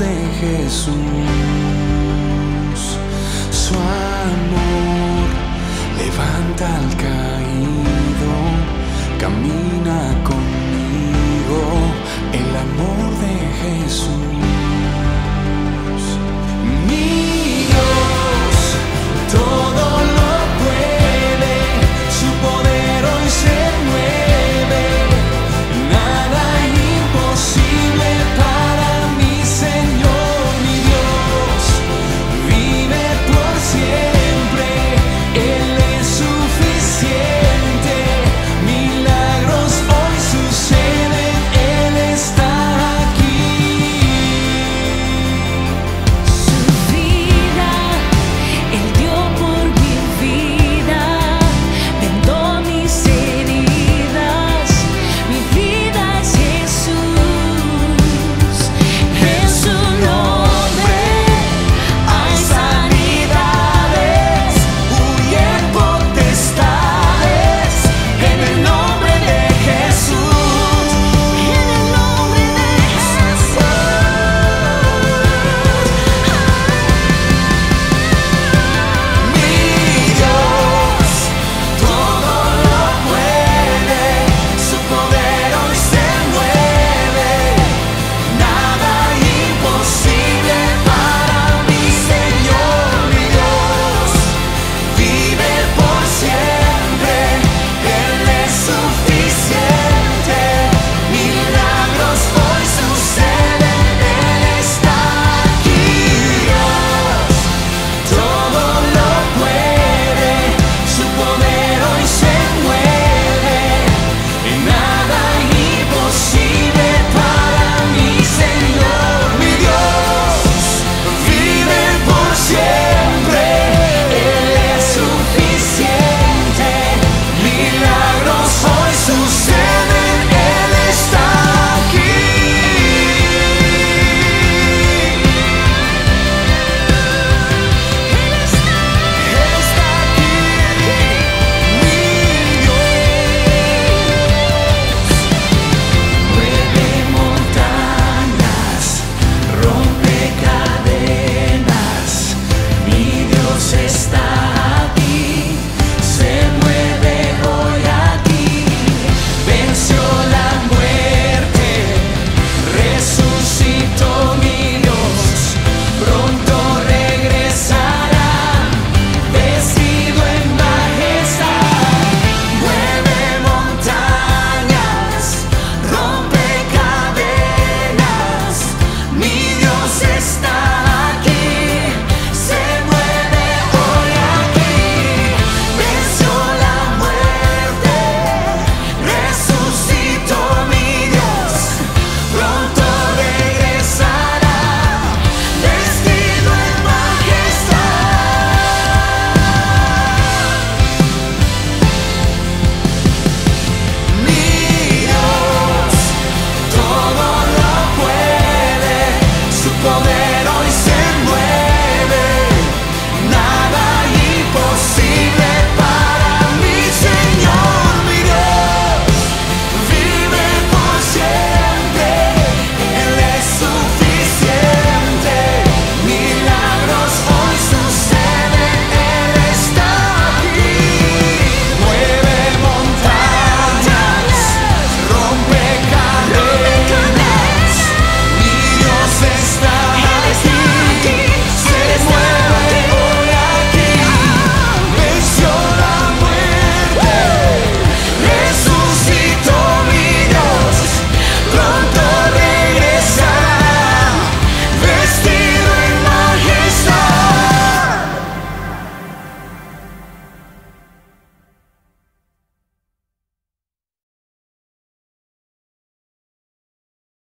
de Jesús. Su amor levanta al caído, camina conmigo.